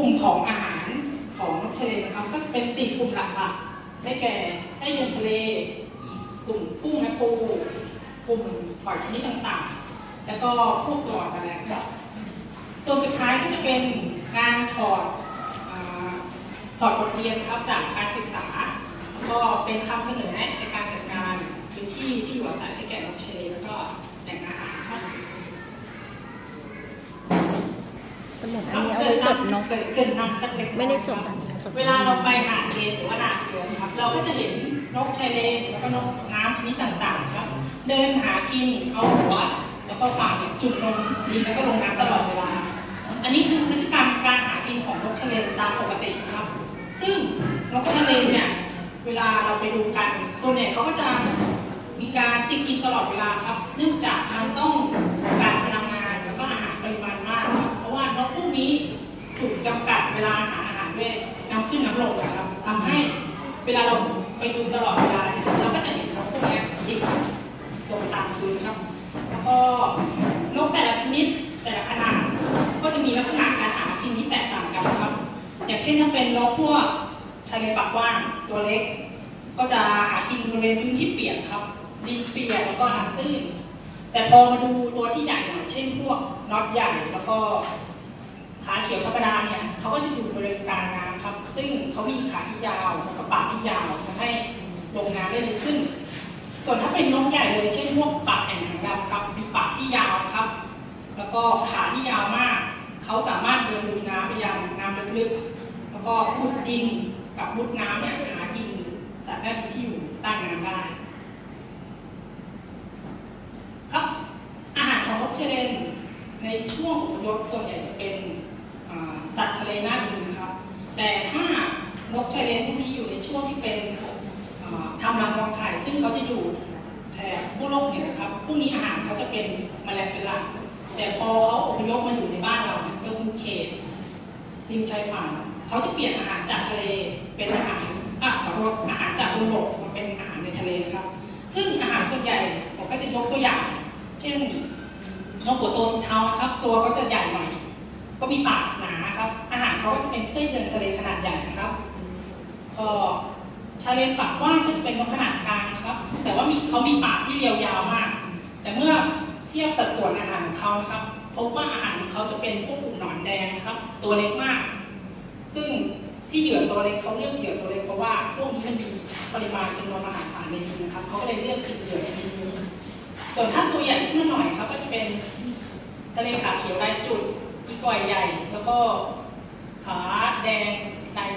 ลุ่มของอาหารของทะเลนะครับก็เป็นสี่กลุ่มหลักๆได้แก่ไส้เดือนทะเลกลุ่มกุ้งและปูกลุ่มหอยชนิดต่างๆ แล้วก็พวกตัวแมลงส่วนสุดท้ายก็จะเป็นการถอดอถอดบทเรียนครับจากการศึกษา ก็เป็นคำเสนอแนะในการจัดการพื้นที่ที่อยู่อาศัยให้แก่นกทะเลแล้วก็แหล่งอาหารครับ สมุดอันนี้เอาไว้จดเนกเกิดเกินนำสักเล็กน้อยไม่ได้จดครับอะจดเวลาเราไปหาดเลนหรือว่าหาดเกลือครับ เราก็จะเห็นนกชายเลนแล้วก็นกน้ำชนิดต่างๆครับ เดินหากินเอาหัวแล้วก็ปากเนี่ยจุดลงดินแล้วก็ลงน้ำตลอดเวลา อันนี้คือพฤติกรรมการหากินของนกชายเลนตามปกติครับ ซึ่งนกชายเลนเนี่ยเวลาเราไปดูกันส่วนใหญ่เขาก็จะมีการจิกกินตลอดเวลาครับ เนื่องจากมันต้อง นี้ถูกจำกัดเวลาหาอาหารด้วยน้ำขึ้นน้ำลงนะครับทำให้เวลาเราไปดูตลอดเวลาเนี่ยเราก็จะเห็นนกพวกนี้จิกลงตามพื้นครับ แล้วก็นกแต่ละชนิดแต่ละขนาดก็จะมีลักษณะการหากินที่แตกต่างกันครับ อย่างเช่นถ้าเป็นนกพวกชายเลนปากว้างตัวเล็ก ก็จะหากินบริเวณพื้นที่เปียกครับดินเปียกแล้วก็น้ำตื้นแต่พอมาดูตัวที่ใหญ่หน่อยเช่นพวกน็อตใหญ่แล้วก็ ขาเขียวธรรมดาเนี่ยเขาก็จะอยู่บริเวณกลางน้ำครับ ซึ่งเขามีขาที่ยาวแล้วก็ปากที่ยาวทำให้ลงน้ำได้ลึกขึ้น ส่วนถ้าเป็นนกใหญ่เลยเช่นพวกปากแอ่งหางดำครับ มีปากที่ยาวครับ แล้วก็ขาที่ยาวมาก เขาสามารถเดินลุยน้ำไปยังน้ำลึกๆ แล้วก็ขุดดินกับมุดน้ำเนี่ยหากินสัตว์ได้ที่อยู่ใต้น้ำได้ ครับอาหารของนกเชเลนในช่วงอพยพส่วนใหญ่จะเป็นอ่าสัตว์ทะเลหน้าดินนะครับ แต่ถ้านกเชเลนพวกนี้อยู่ในช่วงที่เป็นอ่าทำรังวางไข่ซึ่งเขาจะอยู่แถบผู้โลกเนี่ยนะครับพวกนี้อาหารเขาจะเป็นแมลงเป็นหลักแต่พอเขาอพยพมาอยู่ในบ้านเราเนี่ยก็คือเขตริมชายฝั่งเขาจะเปลี่ยนอาหารจากทะเลเป็นอาหารอะขอโทษอาหารจากบนบกมาเป็นอาหารในทะเลนะครับ ซึ่งอาหารส่วนใหญ่ผมก็จะยกตัวอย่าง เช่นนกหัวโตสีเทาครับ ตัวเขาจะใหญ่หน่อยก็มีปากหนา เขาก็จะเป็นเส้นเดินทะเลขนาดใหญ่นะครับ ก็ชาเลนปากกว้างก็จะเป็นนกขนาดกลางครับ แต่ว่ามีเขามีปากที่เรียวยาวมาก แต่เมื่อเทียบสัดส่วนอาหารของเขาครับ พบว่าอาหารของเขาจะเป็นพวกกลุ่มหนอนแดงครับ ตัวเล็กมาก ซึ่งที่เหยื่อตัวเล็กเขาเลือกเหยื่อตัวเล็กเพราะว่าพวกนี้มันมีปริมาณจำนวนมหาศาลในดินนะครับเขาก็เลยเลือกกินเหยื่อชนิดนี้ ส่วนถ้าตัวใหญ่ขึ้นมาหน่อยครับก็จะเป็นทะเลขาเขียวลายจุดอีกอยใหญ่ แล้วก็ ขาแดงลาย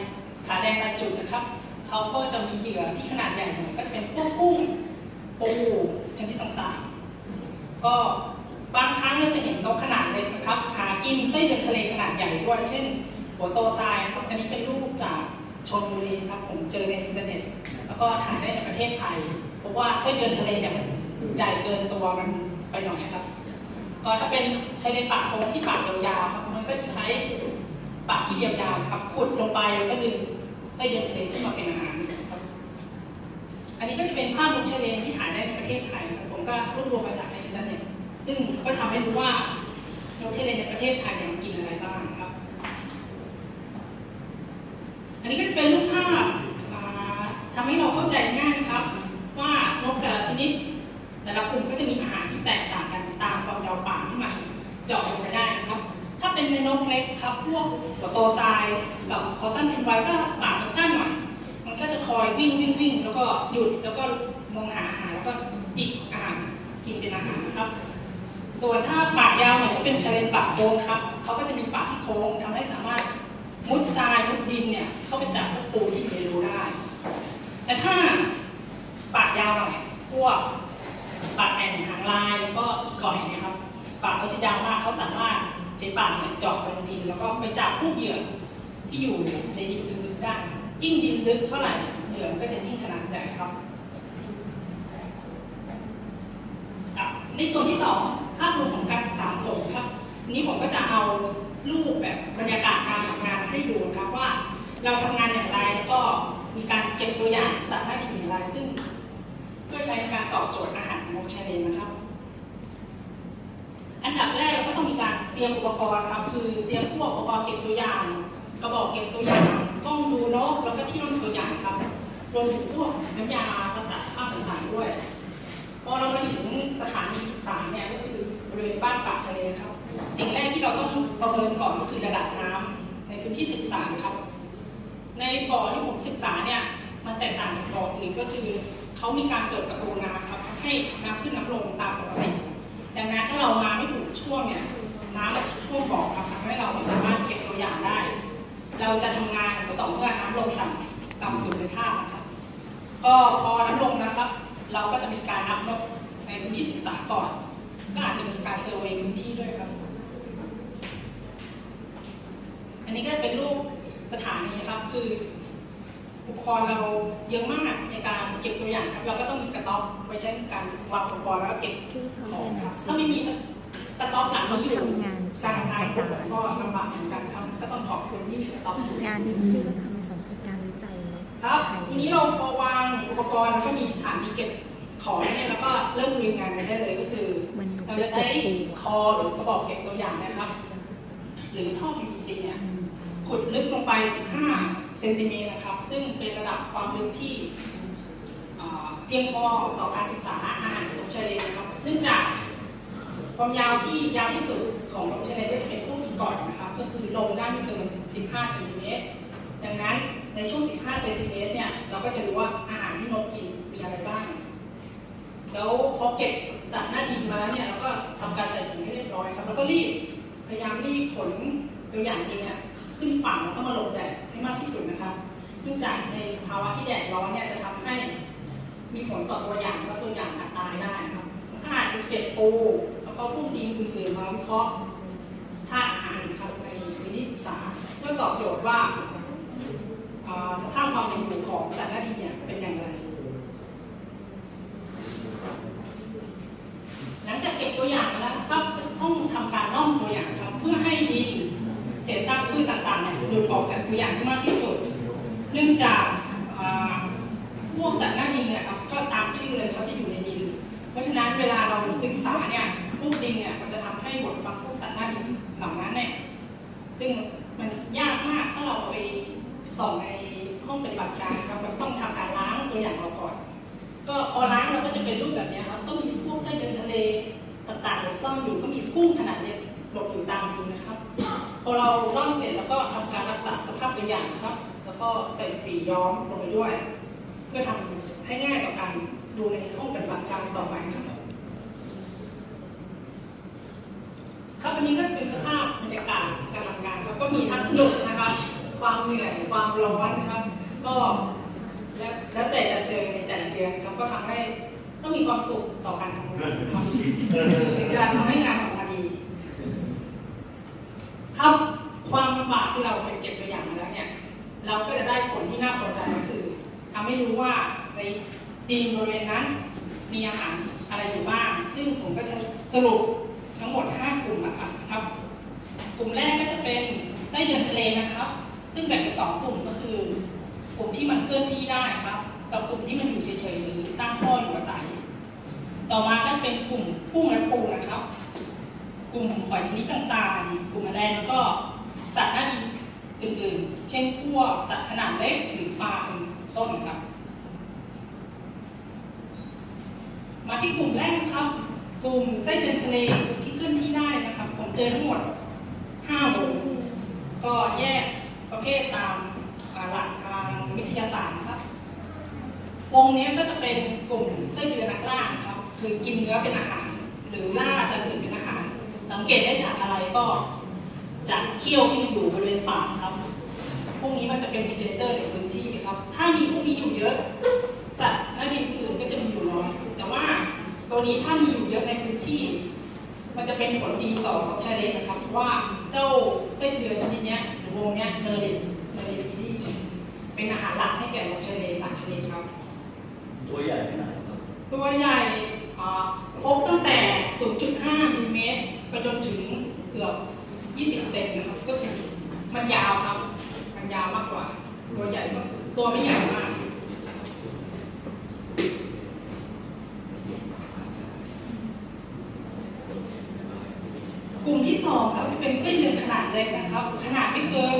ขาแดงลาจุดนะครับเขาก็จะมีเหยื่อที่ขนาดใหญ่หน่อยก็จะเป็นพวกกุ้งปูชนิดต่างๆ ก็บางครั้งเราจะเห็นนกขนาดเล็กนะครับ หากินไส้เดือนทะเลขนาดใหญ่ด้วย เช่น หัวโตทรายครับอันนี้เป็นรูปจากชนบุรีครับผมเจอในอินเทอร์เน็ต แล้วก็ถ่ายได้ในประเทศไทย เพราะว่าไส้เดือนทะเลเนี่ยมันใหญ่เกินตัวมันไปหน่อยครับ ก็ถ้าเป็นใช้ในปากโค้งที่ปากยาวๆครับมันก็จะใช้ ปากที่ยาวๆครับขุดลงไปแล้วก็ดึงไส้เดือนทะเลขึ้นมาเป็นอาหารครับอันนี้ก็จะเป็นภาพนกชายเลนที่ถ่ายได้ในประเทศไทยผมก็รวบรวมมาจากในอินเทอร์เน็ตซึ่งก็ทำให้รู้ว่านกชายเลนในประเทศไทยเนี่ยมันกินอะไรบ้างครับ อันนี้ก็จะเป็นรูปภาพอ่าทำให้เราเข้าใจง่ายครับ ว่านกแต่ละชนิด แต่ละกลุ่มก็จะมีอาหารที่แตกต่างกันตามความยาวปากที่มันเจาะลงไปได้นะครับ ถ้าเป็นในนกเล็กครับพวกหัวโตทรายกับคอสั้นเทนไว้ก็ปากมันสั้นหน่อยมันก็จะคอยวิ่งวิ่งวิ่งแล้วก็หยุดแล้วก็มองหาอาหารแล้วก็จิกอาหารกินเป็นอาหารครับ ส่วนถ้าปากยาวหน่อยก็เป็นเชลนปากโค้งครับเขาก็จะมีปากที่โค้งทำให้สามารถมุดทรายมุดดินเนี่ยเข้าไปจับพวกปูที่อยู่ในรูได้แต่ถ้าปากยาวหน่อยพวกปากแอ่นหางลายแล้วก็อีกก่อยนะครับ ปากเขาจะยาวมากเขาสามารถ ช้ปากเนี่ยเจาะลงดิน แล้วก็ไปจับพวกเหยื่อที่อยู่ในดินลึกๆได้ยิ่งดินลึกเท่าไหร่เหยื่อมันก็จะยิ่งขนาดใหญ่ครับในส่วนที่สองภาพรวมของการศึกษาผมครับนี้ผมก็จะเอารูปแบบบรรยากาศการทำงานให้ดูนะครับว่า เราทำงานอย่างไรแล้วก็มีการเก็บตัวอย่างสัตว์หน้าที่อย่างไรซึ่ง เพื่อใช้ในการตอบโจทย์อาหารของชาเลนนะครับ อันดับแรกเราก็ต้องมีการเตรียมอุปกรณ์ครับคือเตรียมพวกอุปกรณ์เก็บตัวอย่าง กระบอกเก็บตัวอย่างกล้องดูนกแล้วก็ที่นอนตัวอย่างครับรวมถึงพวกน้ำยาประสาทภาพต่างๆด้วย พอเรามาถึงสถานีศึกษาเนี่ยก็คือบริเวณบ้านปากทะเลครับ สิ่งแรกที่เราต้องประเมินก่อนก็คือระดับน้ำในพื้นที่ศึกษาครับ ในบ่อที่ผมศึกษาเนี่ยมันแตกต่างจากบ่ออื่นก็คือเขามีการเปิดประตูน้ำครับให้น้ำขึ้นน้ำลงตามปกติ ดังนั้นถ้าเรามาไม่ถูกช่วงเนี่ยน้ำมันจะท่วมบ่อครับทำให้เราไม่สามารถเก็บตัวอย่างได้ เราจะทำงานก็ต่อเมื่อน้ำลงต่ำต่ำสุดในภาพนะครับก็พอน้ำลงนะครับ เราก็จะมีการนับนกในพื้นที่ศึกษาก่อน ก็อาจจะมีการเซอร์เวย์พื้นที่ด้วยครับ อันนี้ก็เป็นรูปสถานีครับคือ อุปกรณ์เราเยอะมากในการเก็บตัวอย่างครับ เราก็ต้องมีกระต๊อบไว้ใช้ในการวางอุปกรณ์แล้วก็เก็บที่เขาของเรียนครับถ้าไม่มีกระต๊อบหลังนี้อยู่เขาทำงานการทำงานผมก็ลำบากเหมือนกันครับก็ต้องขอบคุณที่มีกระต๊อบอยู่งานที่พี่ก็ทำสองคือการวิจัยครับ ทีนี้เราพอวางอุปกรณ์แล้วก็มีฐานที่เก็บของเนี่ยแล้วก็เริ่มลุยงานกันได้เลยก็คือมันหนูเราไปจะเก็ใช้บปูคอหรือกระบอกเก็บตัวอย่างนะครับ หรือท่อ PVC เนี่ยขุดลึกลงไป 15เซนติเมตรนะครับ ซึ่งเป็นระดับความลึกที่เพียงพอต่อการศึกษาอาหารของชายเลนนะครับ เนื่องจากความยาวที่ยาวที่สุดของลมชายเลนก็จะเป็นพวกอีกอนนะครับ ก็คือลงได้ไม่เกิน 15เซนติเมตร ดังนั้นในช่วง 15เซนติเมตรเนี่ย เราก็จะรู้ว่าอาหารที่นกกินมีอะไรบ้าง แล้วพอเก็บสัตว์หน้าดินมาแล้วเนี่ยเราก็ทำการใส่ถุงให้เรียบร้อยครับ แล้วก็รีบพยายามรีบขนตัวอย่างดินเนี่ยขึ้นฝั่งแล้วก็มาลงแดดให้มากที่สุดนะครับเนื่องจากในภาวะที่แดดร้อนเนี่ยจะทำให้มีผลต่อตัวอย่างและตัวอย่างอาจตายได้ครับมันก็อาจจะเก็บปูแล้วก็พุ่มดินอื่นๆมาวิเคราะห์ธาตุอาหารนะครับในพื้นที่ศึกษา เพื่อตอบโจทย์ว่าสภาพความเป็นอยู่ของสัตว์หน้าดินเนี่ยเป็นอย่างไร หลังจากเก็บตัวอย่างมาแล้วก็ต้องทำการล่อมตัวอย่างครับเพื่อให้ดินเศษซากพืชต่างๆเนี่ยหลุดออกจาก ตัวอย่างให้มากที่สุด เนื่องจากพวกสัตว์หน้าดินเนี่ยครับก็ตามชื่อเลยเขาจะอยู่ในดิน เพราะฉะนั้นเวลาเราศึกษาเนี่ยพวกดินเนี่ยมันจะทำให้บดบังพวกสัตว์หน้าดินเหล่านั้นเนี่ยซึ่งมันยากมากถ้าเราไปสองในห้องปฏิบัติการครับเราต้องทำการล้างตัวอย่างเราก่อน ก็พอล้างเราก็จะเป็นรูปแบบเนี้ยครับก็มีพวกไส้เดือนทะเลต่างๆซ่อนอยู่ก็มีกุ้งข ก็ใส่สีย้อมลงไปด้วย เพื่อทำให้ง่ายต่อการดูในห้องปฏิบัติการต่อไปครับครับวันนี้ก็เป็นสภาพบรรยากาศการทำงานครับก็มีทั้งสนุกนะครับความเหนื่อยความร้อนนะครับก็แล้วแล้วแต่จะเจอในแต่ละเดือนนะครับก็ทำให้ต้องมีความสุขต่อการทำงานนะครับถึงจะทำให้งานออกมาดี ครับความลำบากที่เราไปเก็บตัว เราก็จะได้ผลที่น่าพอใจก็คือทำให้รู้ว่าในดินบริเวณนั้นมีอาหารอะไรอยู่บ้าง ซึ่งผมก็จะสรุปทั้งหมด 5 กลุ่มนะครับ กลุ่มแรกก็จะเป็นไส้เดือนทะเลนะครับ ซึ่งแบ่งเป็นสองกลุ่มก็คือ กลุ่มที่มันเคลื่อนที่ได้ครับ กับกลุ่มที่มันอยู่เฉยๆหรือสร้างท่ออยู่อาศัยต่อมาก็เป็นกลุ่มกุ้งและปูนะครับ กลุ่มหอยชนิดต่างๆ กลุ่มแมลงแล้วก็สัตว์หน้าดิน อื่นๆ เช่นพวกสัตว์ขนาดเล็กหรือปลาเป็นต้นครับ มาที่กลุ่มแรกครับ กลุ่มไส้เดือนทะเลที่เคลื่อนที่ได้นะครับ ผมเจอทั้งหมด5วงก็แยกประเภทตามหลักทางวิทยาศาสตร์นะครับ วงนี้ก็จะเป็นกลุ่มไส้เดือนนักล่าครับ คือกินเนื้อเป็นอาหาร หรือล่าสัตว์อื่นเป็นอาหาร สังเกตได้จากอะไรก็ จากเขี้ยวที่มันอยู่บริเวณปากครับพวกนี้มันจะเป็นพ r เดเตอร์ในพื้นที่ครับ ถ้ามีพวกนี้อยู่เยอะสัตว์หน้าดินอื่นก็จะมีอยู่น้อยแต่ว่าตัวนี้ถ้ามีอยู่เยอะในพื้นที่ มันจะเป็นผลดีต่อนกชายเลนนะครับเพราะว่าเจ้าเส้นเดือนชนิดเนี้ยหรือวงเนี้ยเนอร์เดสเนอร์เดสพีดีเป็นอาหารหลักให้แก่นกชายเลนหลายชนิดครับ ตัวใหญ่แค่ไหนครับตัวใหญ่อ่าพบตั้งแต่ 0.5มิลลิเมตรไปจนถึงเกือบ 20เซนนะครับก็คือมันยาวครับ มันยาวมากกว่า ตัวใหญ่กว่าตัวไม่ใหญ่มาก กลุ่มที่สองครับจะเป็นไส้นเดือนขนาดเล็กนะครับ ขนาดไม่เกิน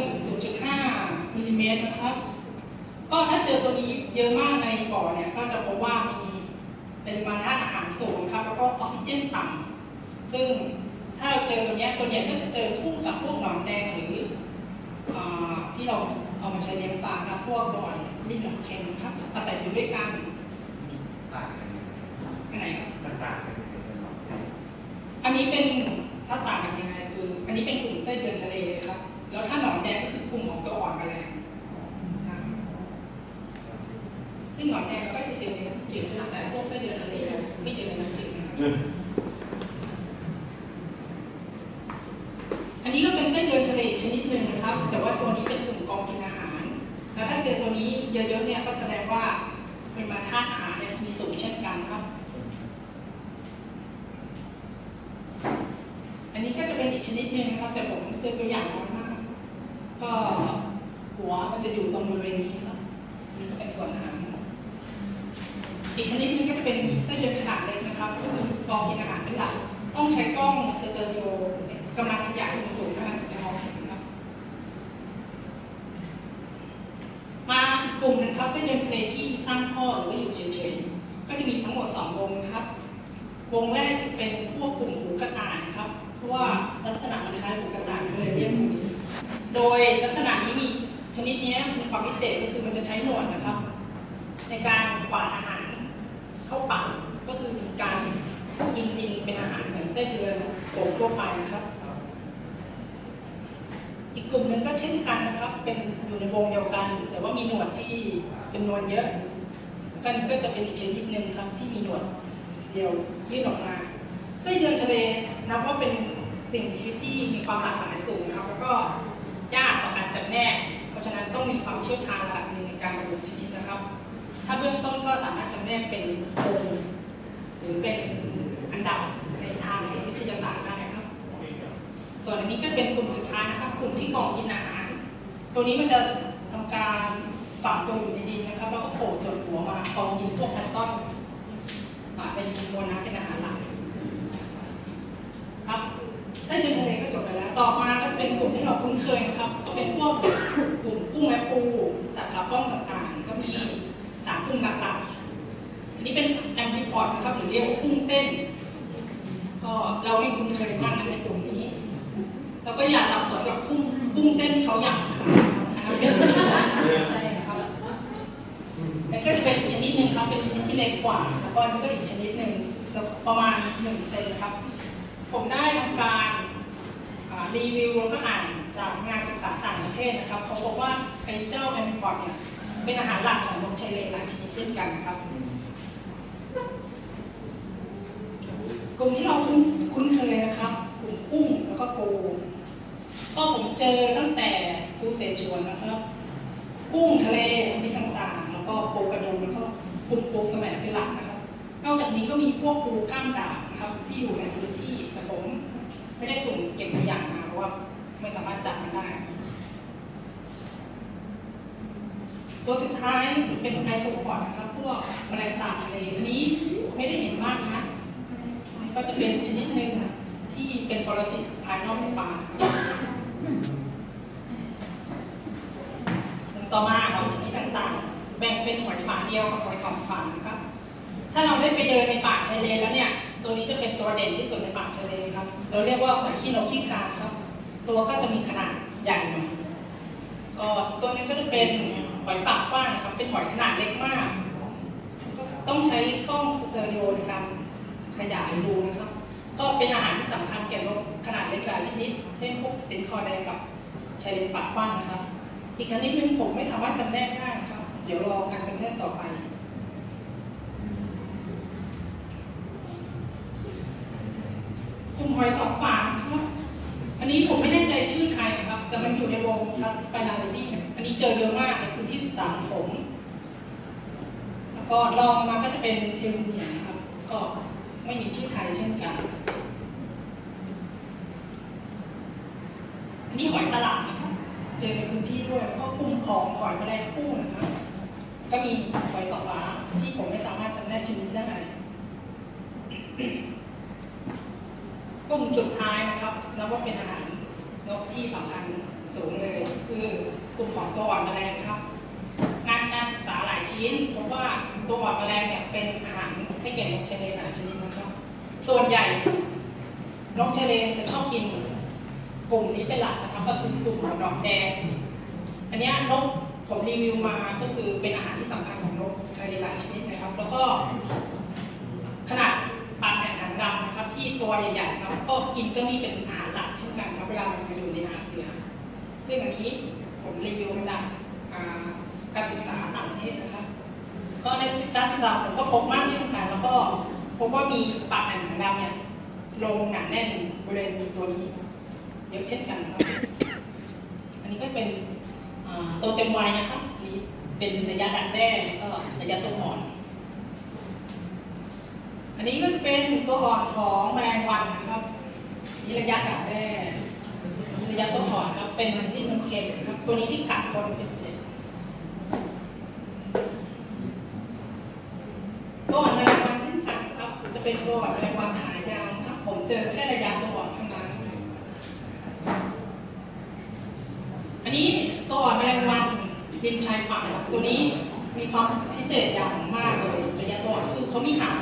0.5เมตรนะครับ ก็ถ้าเจอตัวนี้เยอะมากในบ่อเนี่ย ก็จะพบว่ามีเปริมาธาตุอาหารสูงครับ แล้วก็ออกซิเจนต่ำซึ่ง ถ้าเราเจอตัวเนี้ยส่วนใหญ่ก็จะเจอคู่กับพวกหนอนแดงหรืออาที่เราเอามาใช้เลี้ยงปลาครับพวกบ่อยลิ้นหนอนเค็มครับอาศัยอยู่ด้วยกันต่างกันอันไหนครับมันต่างกันเป็นหรออันนี้เป็นถ้าต่างกันยังไงคือ อันนี้เป็นกลุ่มไส้เดือนทะเลเลยครับ แล้วถ้าหนอนแดงก็คือกลุ่มของตัวอ่อนแมลงครับซึ่งหนอนแดงก็จะเจอในน้ำจืดนะแต่พวกไส้เดือนทะเลไม่เจอในน้ำจืดนะครับอันนี้ก็เป็นไส้เดือนทะเลชนิดหนึ่งนะครับ แต่ว่าตัวนี้เป็นกลุ่มกองกินอาหาร แล้วถ้าเจอตัวนี้เยอะๆเนี่ยก็แสดงว่าปริมาณธาตุอาหารเนี่ยมีสูงเช่นกันครับอันนี้ก็จะเป็นอีกชนิดหนึ่งครับแต่ผมเจอตัวอย่างน้อยมาก ก็หัวมันจะอยู่ตรงบริเวณนี้ครับนี่ก็เป็นส่วนหางอีกชนิดหนึงก็จะเป็นเส้นเลือดขนาดเล็กนะครับก็คือกองกินอาหารเป็นหลักต้องใช้กล้องสเตอริโอกำลังขยายสูงๆนะคะถึงจะมองเห็นครับ มาอีกกลุ่มหนึงครับ เส้นเลือดทะเลที่สร้างท่อหรือว่าอยู่เฉยๆ ก็จะมีทั้งหมดสองวงครับ วงแรกจะเป็นพวกกลุ่มหูกระต่ายครับ เพราะว่าลักษณะมันคล้ายหูกระต่ายก็เลยเรียกหูโดยลักษณะนี้มีชนิดนี้มีความพิเศษก็คือมันจะใช้หนวดนะครับ ในการกวาดอาหารเข้าปากก็คือการกินดินเป็นอาหารเหมือนไส้นเดือนโป่งทั่วไปนะครับ อีกกลุ่มหนึ่งก็เช่นกันนะครับ เป็นอยู่ในวงเดียวกัน แต่ว่ามีหนวดที่จำนวนเยอะกันก็จะเป็นอีกชนิดหนึ่งครับที่มีหนวดเดียวยื่นออกมาไส้เดือนทะเลนับว่าเป็นสิ่งชีวิตที่มีความหลากหลายสูงนะครับแล้วก็ยากต่อการจำแนก เพราะฉะนั้นต้องมีความเชี่ยวชาญระดับหนึ่งในการระบุชนิดนะครับ ถ้าเบื้องต้นก็สามารถจำแนกเป็นวงหรือเป็นอันดับในทางวิทยาศาสตร์ได้ ส่วนอันนี้ก็เป็นกลุ่มสุดท้ายนะครับกลุ่มที่กล่องกินอาหาร ตัวนี้มันจะทำการฝังตัวอยู่ในดินนะครับแล้วก็โผล่ส่วนหัวมากองกินพวกแพลงก์ต้นอ่าเป็นมวลน้ำเป็นอาหารหลักครับใต้ดินทะเลก็จบไปแล้ว ต่อมาก็เป็นกลุ่มที่เราคุ้นเคยนะครับ ก็เป็นพวกกลุ่มกุ้งและปูสัตว์ขาป้องต่างๆ ก็มีสามกลุ่มหลักๆอันนี้เป็นแอมพิพอดนะครับหรือเรียกว่ากุ้งเต้น ก็เราไม่คุ้นเคยมากนะในกลุ่มนี้ แล้วก็อย่าสับสนกับกุ้งกุ้งเต้นที่เขาอยากขายนะครับเป็นกุ้งที่ใช่ครับมันก็จะเป็นอีกชนิดหนึ่งครับเป็นชนิดที่เล็กกว่า แล้วก็อันนี้ก็อีกชนิดหนึ่งแล้วประมาณหนึ่งเซนครับ ผมได้ทำการอ่ารีวิวแล้วก็อ่านจากงานศึกษาต่างประเทศนะครับเขาบอกว่าไอ้เจ้าแอนิกอดเนี่ยเป็นอาหารหลักของนกชายเลนหลายชนิดเช่นกันครับกลุ่มที่เราคุ้นคุ้นเคยนะครับ กลุ่มกุ้งแล้วก็ปู ก็ผมเจอตั้งแต่ปูเสฉวนนะครับ กุ้งทะเลชนิดต่างๆ แล้วก็ปูกระดงแล้วก็กลุ่มปูสมเป็นหลักนะครับ นอกจากนี้ก็มีพวกปูก้ามดาบนะครับ ที่อยู่ในพื้นที่แต่ผมไม่ได้สุ่มเก็บตัวอย่างมาเพราะว่าไม่สามารถจับมันได้ ตัวสุดท้ายจะเป็นไอโซพอดนะครับ พวกแมลงสาบทะเลอันนี้ไม่ได้เห็นมากนะก็จะเป็นชนิดหนึ่งที่เป็นปรสิตภายนอกในปลา ต่อมาหอยชนิดต่างๆ แบ่งเป็นหอยฝาเดียวกับหอยสองฝานะครับ ถ้าเราได้ไปเดินในป่าชายเลนแล้วเนี่ย ตัวนี้จะเป็นตัวเด่นที่สุดในป่าชายเลนครับ เราเรียกว่าหอยขี้นกขี้กาครับ ตัวก็จะมีขนาดใหญ่หน่อยก็ตัวนึงก็จะเป็นหอยปากกว้างครับ เป็นหอยขนาดเล็กมาก ต้องใช้กล้องเตอริโอในการขยายดูนะครับ ก็เป็นอาหารที่สำคัญแก่นกขนาดเล็กหลายชนิดเช่นพวกสตินคอร์ไดกับชายเลนปากกว้างนะครับ อีกชนิดหนึ่งผมไม่สามารถจำแนกได้นะครับ เดี๋ยวรอการจำแนกต่อไปกลุ่มหอยสองฝาครับ อันนี้ผมไม่แน่ใจชื่อไทยนะครับ แต่มันอยู่ในวงคัสไปลาเรดี้อันนี้เจอเยอะมากในพื้นที่ศึกษาของผม แล้วก็ลองมาก็จะเป็นเทลเนียนะครับ ก็ไม่มีชื่อไทยเช่นกัน อันนี้หอยตลับนะครับเจอในพื้นที่ด้วยแล้วก็กลุ่มของหอยแมลงภู่นะครับก็มีหอยสองฝาที่ผมไม่สามารถจำแนกชนิดได้กลุ่มสุดท้ายนะครับนับว่าเป็นอาหารนกที่สำคัญสูงเลย คือกลุ่มของตัวอ่อนแมลงครับงานการศึกษาหลายชิ้นพบว่าตัวอ่อนแมลงเนี่ยเป็นอาหารให้แก่นกชายเลนหลายชนิดนะครับ ส่วนใหญ่นกชเลนจะชอบกิน กลุ่มนี้เป็นหลักนะครับก็คือกลุ่มของดอกแดง อันนี้นกผมรีวิวมาก็คือเป็นอาหารที่สำคัญของนกชายเลนหลายชนิดนะครับ แล้วก็ขนาดปากแผ่นหางดำนะครับ ที่ตัวใหญ่ๆครับก็กินเจ้านี่เป็นอาหารหลักเช่นกันครับเวลามันมาอยู่ในอาหารเรือซึ่งอันนี้ผมรีวิวมาจากการศึกษาต่างประเทศนะครับ ก็ในการศึกษาผมก็พบมากเช่นกันแล้วก็พบว่ามีปากแผ่นหางดำเนี่ยลงหนาแน่นบริเวณมีตัวนี้ เยอะเช่นกันครับ อันนี้ก็เป็นตัวเต็มวัยนะครับอันนี้เป็นระยะดักแด้ก็ระยะตัวอ่อน อันนี้ก็จะเป็นตัวอ่อนของแมลงวันนะครับนี่ระยะดักแด้มีระยะตัวอ่อนครับ เป็นที่นมเค็มครับ ตัวนี้ที่กัดคนเจ็บๆตัวอ่อนแมลงวันเช่นกันครับ จะเป็นตัวอ่อนแมลงวันขายาวครับ ผมเจอแค่ระยะตัว ริมชายฝั่งครับตัวนี้มีความพิเศษอย่างมากเลยระยะตัวอ่อนคือเขามีหาง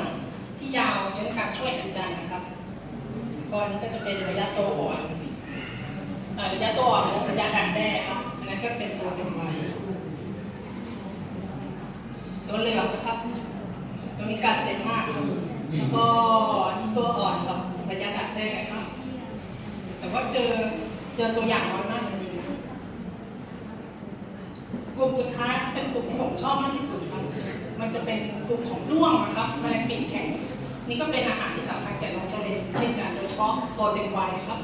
ที่ยาวใช้ในการช่วยหายใจนะครับก็อันนี้ก็จะเป็นระยะตัวอ่อนระยะตัวอ่อนและระยะดันแด้ครับอันนั้นก็เป็นตัวเต็มวัยตัวเหลืองนะครับ ตัวนี้กัดเจ็บมากแล้วก็นี่ตัวอ่อนกับระยะดันแด้ครับ แต่ว่าเจอเจอตัวอย่างมากจริงๆนะก ลุ่มสุดท้ายเป็นกลุ่มที่ผมชอบมากที่สุดครับมันจะเป็นกลุ่มของด้วงนะครับแมลงปีกแข็ง นี่ก็เป็นอาหารที่สำคัญแก่น้องชเลเช่นกันโดยเฉพาะตัวเต็มวัยครับ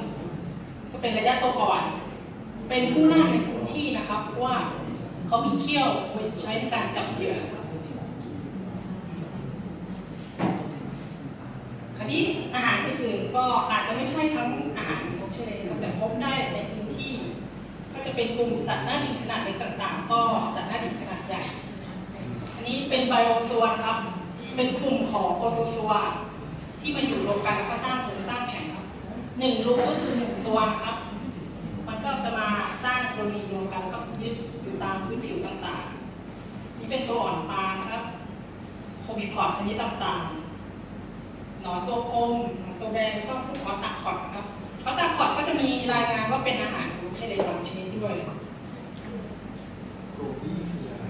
ก็เป็นระยะตัวอ่อน เป็นผู้ล่าในพื้นที่นะครับว่าเขามีเขี้ยวไว้ใช้ในการจับเหยื่อครับคราวนี้อาหารอื่นๆก็อาจจะไม่ใช่ทั้งอาหารของเชลนแต่พบได้ใน จะเป็นกลุ่มสัตว์หน้าดินขนาดเล็กต่างๆ ก็สัตว์หน้าดินขนาดใหญ่ อันนี้เป็นไบโอซัวครับ เป็นกลุ่มของโปรโตซัวที่มาอยู่รวมกันแล้วก็สร้างโครงสร้างแข็งครับหนึ่งรูก็คือหนึ่งตัวครับ มันก็จะมาสร้างโคลนีรวมกันแล้วก็ยึดอยู่ตามพื้นผิวต่างๆ นี่เป็นตัวอ่อนปลาครับโคบิพอดชนิดต่างๆ หนอนตัวกลมหนอนตัวแบนก็พวกออตักคอดครับออตักคอดก็จะมีรายงานว่าเป็นอาหาร ของเชลบางชนิดด้วยโกบี้คืออะไร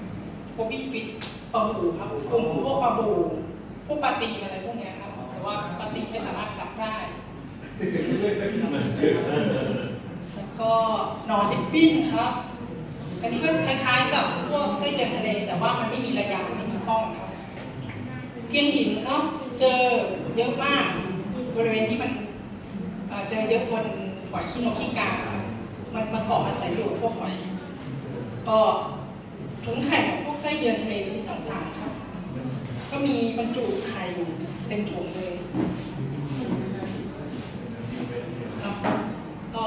โคบี้ฟิตปลาบูครับกลุ่มพวกปลาบูพวกปลาตีนอะไรพวกเนี้ยครับแต่ว่าปลาตีนไม่สามารถจับได้แล้วก็หนอนลิปปิ้นครับ อันนี้ก็คล้ายๆกับพวกไส้เดือนทะเล แต่ว่ามันไม่มีระยะไม่มีป้องครับเพียงหินครับเจอเยอะมาก บริเวณที่มันเอ่อเจอเยอะบนหอยขี้นกขี้กาครับ มันมาเกาะอาศัยอยู่พวกหอยก็ถุงไข่ของพวกไส้เดือนทะเลชนิดต่างๆครับก็มีบรรจุไข่อยู่เต็มถุงเลยครับก็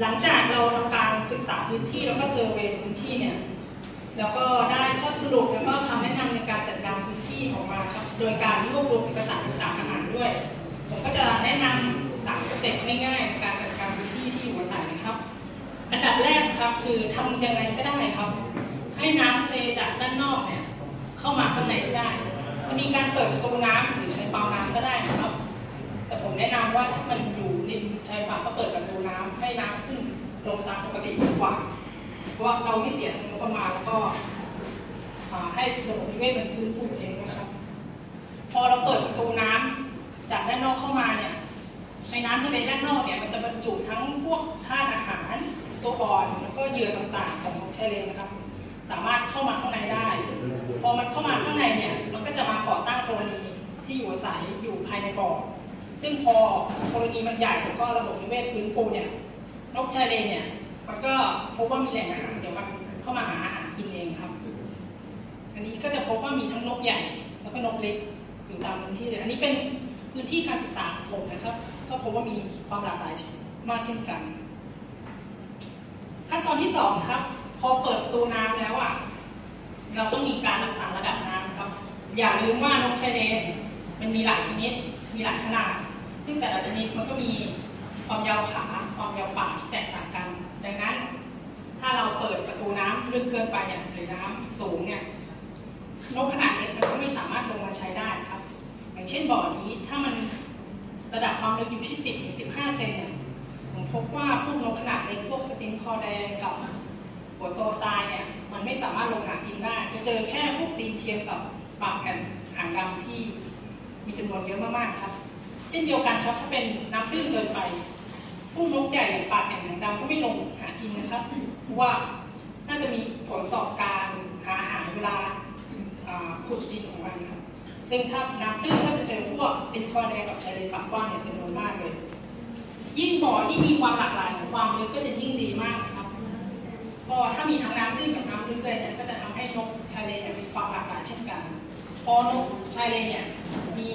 หลังจากเราทำการศึกษาพื้นที่แล้วก็เซอร์เวย์พื้นที่เนี่ยแล้วก็ได้ข้อสรุปแล้วก็คำแนะนำในการจัดการพื้นที่ออกมาครับโดยการรวบรวมเอกสารต่างๆอาหารด้วย ผมก็จะแนะนำสามสเต็ปง่ายๆในการจัด อันดับแรกครับคือทำยังไงก็ได้ครับ ให้น้ำทะเลจากด้านนอกเนี่ยเข้ามาข้างในได้จะมีการเปิดประตูน้ำหรือใช้ปั๊มน้ำก็ได้นะครับ แต่ผมแนะนำว่าถ้ามันอยู่ริมชายฝั่งก็เปิดประตูน้ำให้น้ำขึ้นลงตามปกติดีกว่า เพราะว่าเราไม่เสียงบประมาณแล้วก็ให้ระบบนิเวศมันฟื้นฟูเองนะครับ พอเราเปิดประตูน้ำจากด้านนอกเข้ามาเนี่ยในน้ำทะเลด้านนอกเนี่ยมันจะบรรจุทั้งพวกธาตุอาหาร ตัวอ่อนแล้วก็เหยื่อต่างๆของชายเลนนะครับ สามารถเข้ามาข้างในได้ พอมันเข้ามาข้างในเนี่ยมันก็จะมาก่อตั้งโคลนีที่อยู่อาศัยอยู่ภายในบ่อซึ่งพอโคลนีมันใหญ่แล้วก็ระบบนิเวศฟื้นฟูเนี่ยนกชายเลนเนี่ยมันก็พบว่ามีแหล่งอาหารเดี๋ยวมันเข้ามาหาอาหารกินเองครับ อันนี้ก็จะพบว่ามีทั้งนกใหญ่แล้วก็นกเล็กอยู่ตามพื้นที่เลยอันนี้เป็นพื้นที่การศึกษาของผมนะครับ ก็พบว่ามีความหลากหลายมากเช่นกัน ขั้นตอนที่สองครับ พอเปิดประตูน้ำแล้วอะ เราต้องมีการรักษาระดับน้ำครับ อย่าลืมว่านกชายเลนมันมีหลายชนิด มีหลายขนาด ซึ่งแต่ละชนิดมันก็มีความยาวขา ความยาวปากที่แตกต่างกัน ดังนั้น ถ้าเราเปิดประตูน้ำำลึกเกินไปเนี่ยหรือน้ำสูงเนี่ย นกขนาดเล็กมันก็ไม่สามารถลงมาใช้ได้ครับ อย่างเช่นบ่อนี้ถ้ามันระดับความลึกอยู่ที่ 10ถึง15 เซนเนี่ย พบว่าพวกนกขนาดเล็กพวกสติงคอแดงกับหัวโตทรายเนี่ยมันไม่สามารถลงหากินได้ จะเจอแค่พวกตีนเทียมกับปากแผ่นหางดำที่มีจำนวนเยอะมากๆครับ เช่นเดียวกันครับถ้าเป็นน้ำตื้นเกินไปพวกนกใหญ่อย่างปากแผ่นหางดำก็ไม่ลงหากินนะครับเพราะว่าน่าจะมีผลต่อการหาอาหารเวลาขุดดินของมันครับซึ่งถ้าน้ำตื้นก็จะเจอพวกติดคอแดงกับชายเลนปากกว้างเนี่ยจำนวนมากเลย ยิ่งบ่อที่มีความหลากหลายของความลึกก็จะยิ่งดีมากนะครับก็ถ้ามีทั้งน้ำตื้นกับน้ำลึกเลยเนี่ยก็จะทำให้นกชายเลนเนี่ยมีความหลากหลายเช่นกันพอนกชายเลนเนี่ยมี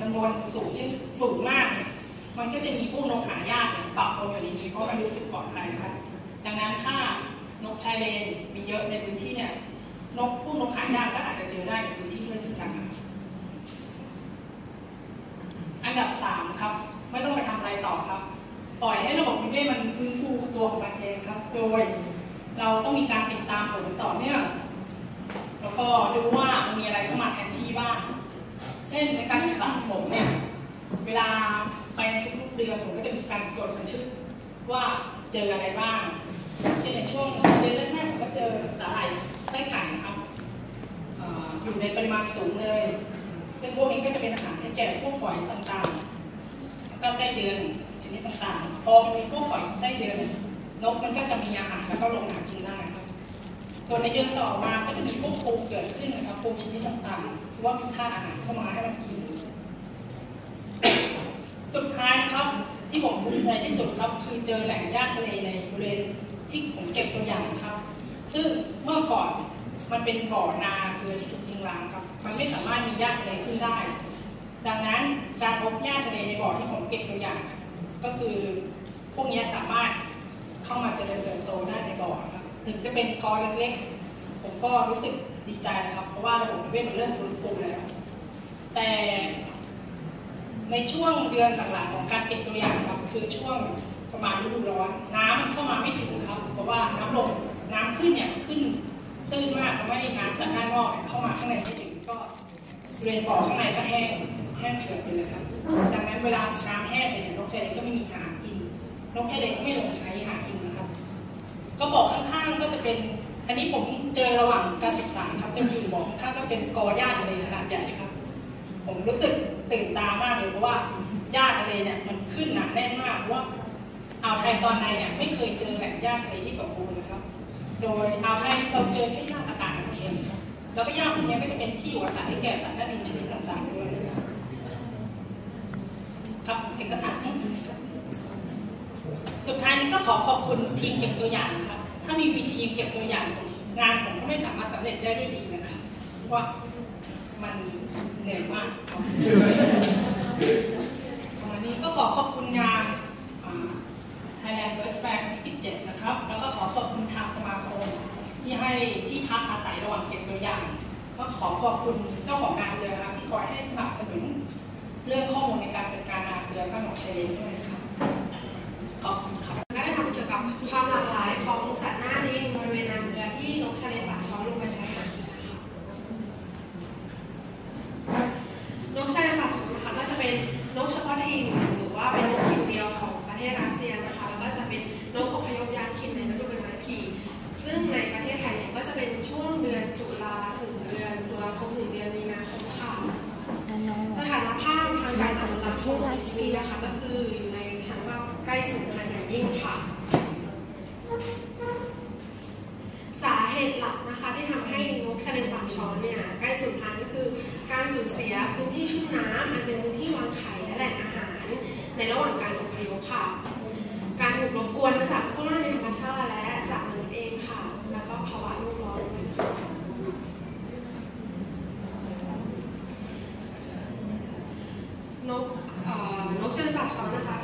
จำนวนสูงเช่สูงมากเนี่ยมันก็จะมีพวกนกหายากเนี่ยปรับปนอยู่ในนี้เพราะมันรู้สึกปลอดภัยนะครับดังนั้นถ้านกชายเลนมีเยอะในพื้นที่เนี่ยนกพวกนกหายากก็อาจจะเจอได้ในพื้นที่ด้วยเช่นกันครับ อันดับสามครับ ไม่ต้องไปทำอะไรต่อครับ ปล่อย ให้มันฟื้นฟูตัวของมันเองครับ โดยเราต้องมีการติดตามผลต่อเนื่องแล้วก็ดูว่ามันมีอะไรเข้ามาแทนที่บ้าง เช่นในการศึกษาของผมเนี่ย เวลาไปในทุกๆเดือนผมก็จะมีการจดบันทึกว่าเจออะไรบ้าง เช่นในช่วงเดือนแรกๆผมก็เจอสาหร่ายไส้ไก่นะครับออยู่ในปริมาณสูงเลยซึ่งพวกนี้ก็จะเป็นอาหารให้แก่พวกหอยต่างๆแล้วก็ไส้เดือน นิดต่างๆ พอมันมีพวกหอยไส้เดือนนกมันก็จะมีอาหารแล้วก็ลงหากินได้ครับส่วนในเดือนต่อมาก็จะมีพวกปูเกิดขึ้นนะครับปูชนิดต่างๆที่ว่ามีธาตุอาหารเข้ามาให้มันกิน สุดท้ายนะครับที่ผมภูมิใจที่สุดครับ คือเจอแหล่งหญ้าทะเลในบริเวณที่ผมเก็บตัวอย่างครับ ซึ่งเมื่อก่อนมันเป็นบ่อนาเกลือที่ถูกทิ้งร้างครับ มันไม่สามารถมีหญ้าทะเลขึ้นได้ ดังนั้นการพบหญ้าทะเลในบ่อที่ผมเก็บตัวอย่าง ก็คือพวกนี้สามารถเข้ามาเจริญเติบโตได้ในบ่อครับถึงจะเป็นกอเล็กๆ ผมก็รู้สึกดีใจนะครับ เพราะว่าระบบนิเวศมันเริ่มฟื้นฟูแล้ว แต่ในช่วงเดือนหลังๆของการเก็บตัวอย่างครับ คือช่วงประมาณฤดูร้อนน้ำมันเข้ามาไม่ถึงครับ เพราะว่าน้ำลงน้ำขึ้นเนี่ยขึ้นตื้นมากทำให้น้ำจากด้านนอกเข้ามาข้างในไม่ถึงก็บริเวณบ่อข้างในก็แห้ง แห้งเฉื่อยไปเลยครับ ดังนั้นเวลาน้ำแห้งไปเนี่ยนกชายเลนก็ไม่มีหากิน นกชายเลนก็ไม่ลงใช้หากินนะครับ ก็บอกข้างๆก็จะเป็น อันนี้ผมเจอระหว่างการศึกษาครับจะมีบอกข้างก็เป็นกอหญ้าทะเลขนาดใหญ่ครับ ผมรู้สึกตื่นตามากเลยเพราะว่าหญ้าทะเลเนี่ยมันขึ้นหนาแน่นมากเพราะว่าอ่าวไทยตอนในเนี่ยไม่เคยเจอแหล่งหญ้าทะเลที่สมบูรณ์นะครับ โดยอ่าวไทยเราเจอแค่หญ้าอากาศเค็มครับแล้วก็หญ้าพวกนี้ก็จะเป็นที่อยู่อาศัยแก่สัตว์ด้านดินชนิดต่างๆด้วยนะครับ ครับเอกสารสุดท้ายนี้ก็ขอขอบคุณทีมเก็บตัวอย่างนะครับถ้ามีวีทีมเก็บตัวอย่าง งานผมก็ไม่สามารถสำเร็จได้ด้วยดีนะครับเพราะว่ามันเหนื่อยมากวันนี้ก็ขอขอบคุณงาน Thailand Bird Fair ครั้งที่17 นะครับ แล้วก็ขอขอบคุณทางสมาคมที่ให้ที่พักอาศัยระหว่างเก็บตัวอย่าง ก็ขอขอบคุณเจ้าของนาเลือนะครับที่คอยให้สนับสนุน เรื่องข้อมูลในการจัดการนาเกลือก็หนองเชลนด้วยนะคะขอบคุณครั สูญเสียพื้นที่ชุ่มน้ำอันเป็นพื้นที่วางไข่และแหล่งอาหาร ในระหว่างการอพยพค่ะ การถูกรบกวนจากผู้ล่าในธรรมชาติและจากมนุษย์เองค่ะ แล้วก็ภาวะโลกร้อนนกเอ่อนกเชิญปากช้อนนะคะ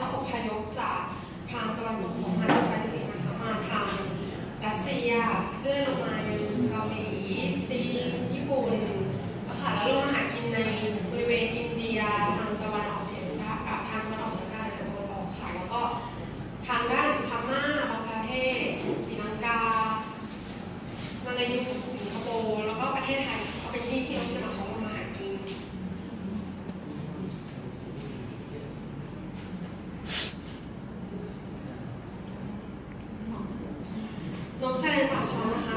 Thank you.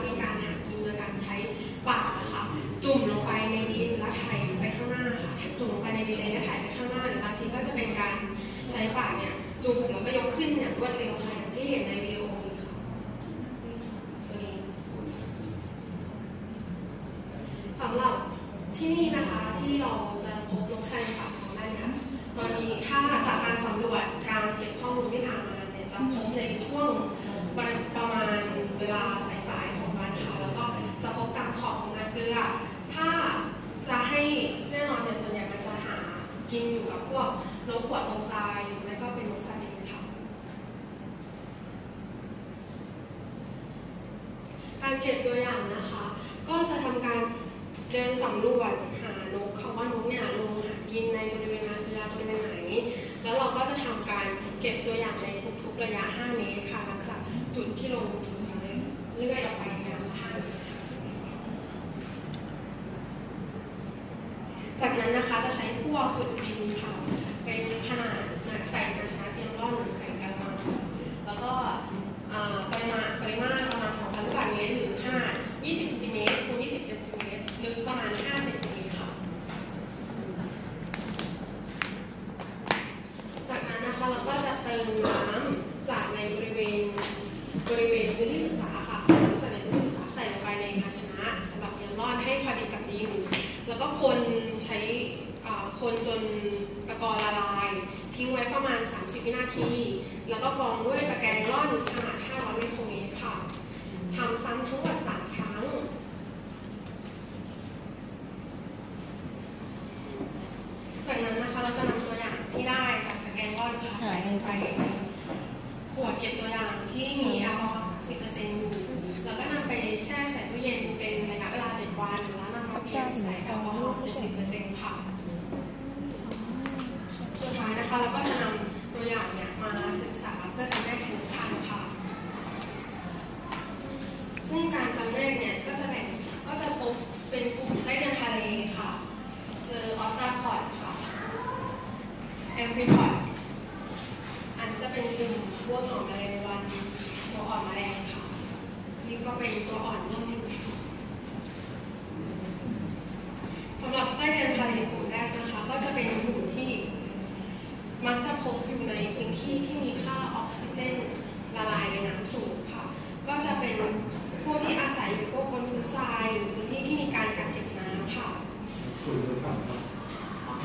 ดินสำรวจหานกคำว่านกเนี่ยลงหากินในบริเวณนาเกลือบริเวณไหน แล้วเราก็จะทำการเก็บตัวอย่างในทุกๆระยะ 5 เมตรค่ะหลังจากจุดที่ลงถุงกันเรื่อยออกไปนะยะ5เมตรจากนั้นนะคะจะใช้พวกขุดดินค่ะเป็นขนาดหนักใส่กระชาเตียงร่อนหรือ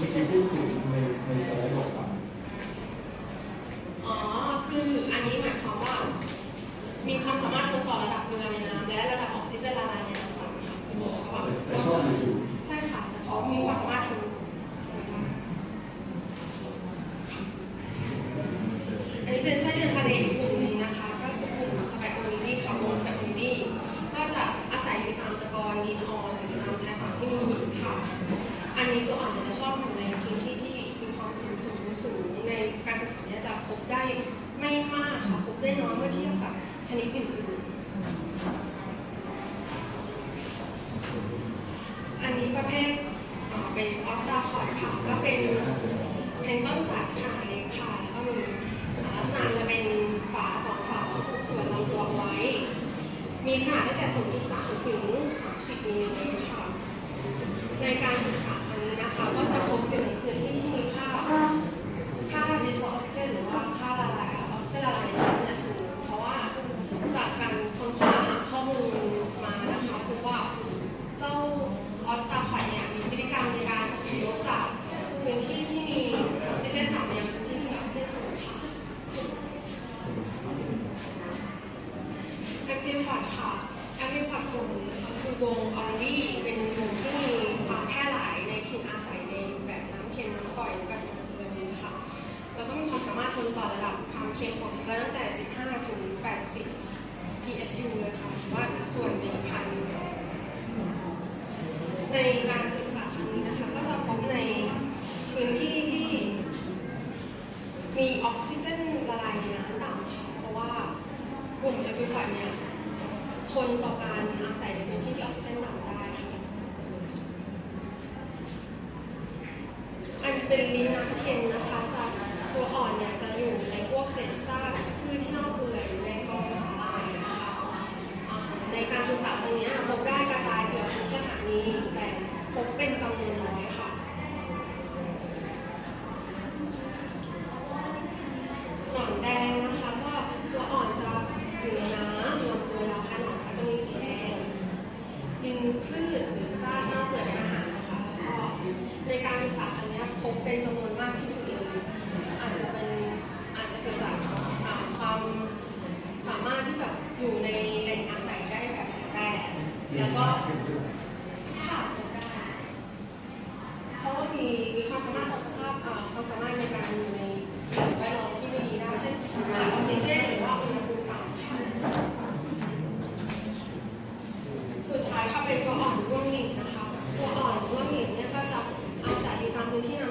ื่อกี้พูดถึงในในสไลด์บอกว่าอ๋อ คืออันนี้หมายความว่า มีความสามารถ เป็นลิ้นน้ำเค็มนะคะจะตัวอ่อนเนี่ยจะอยู่ในพวกเศษซากพืชที่เน่าเปื่อยในกองสาลายนะคะในการศึกษาตรงนี้พบได้กระจายเกือบทุกสถานีแต่พบเป็นจำนวนน้อย ศัยอยู่ตามพื้นที่น้ำตื้นเพราะว่า